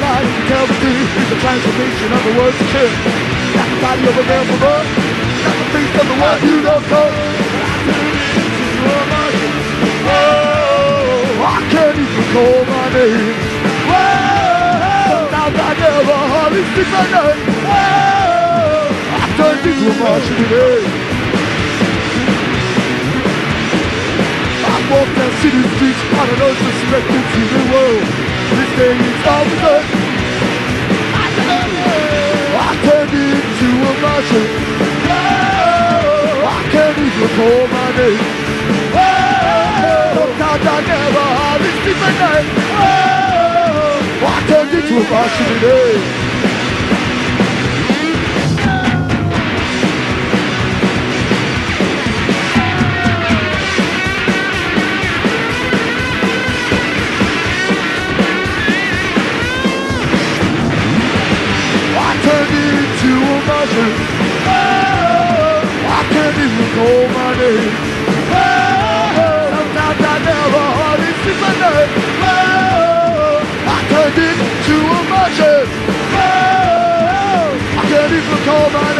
the transformation of the. Got the body of a man from earth. Got the face of the one you don't know. Oh, I can't even call my name. Whoa, sometimes I never hardly speak my name. Whoa, I turned into a Martian today. walk down city streets on an unsuspecting human world. Day is all of a I turned into a Martian. Oh, I can't even call my name. Oh, sometimes I never hardly speak my name. Oh, I turned into a Martian today. true. Oh, I can't even call my name. Oh, sometimes I never hardly see my name. Oh, I can't get too emotional. Oh, I can't even call my